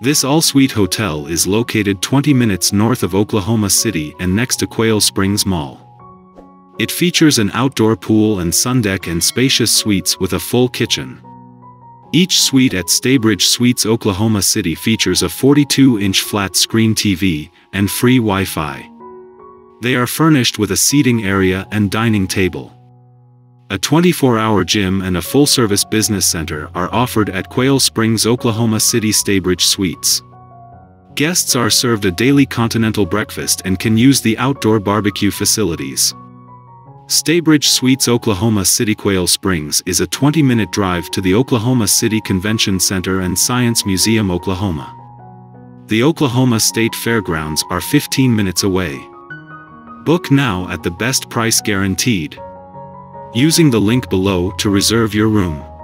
This all-suite hotel is located 20 minutes north of Oklahoma City and next to Quail Springs Mall. It features an outdoor pool and sun deck and spacious suites with a full kitchen. Each suite at Staybridge Suites Oklahoma City features a 42-inch flat-screen TV and free Wi-Fi. They are furnished with a seating area and dining table. A 24-hour gym and a full-service business center are offered at Quail Springs Oklahoma City Staybridge Suites. Guests are served a daily continental breakfast and can use the outdoor barbecue facilities. Staybridge Suites Oklahoma City Quail Springs is a 20-minute drive to the Oklahoma City Convention Center and Science Museum Oklahoma. The Oklahoma State Fairgrounds are 15 minutes away. Book now at the best price guaranteed. Using the link below to reserve your room.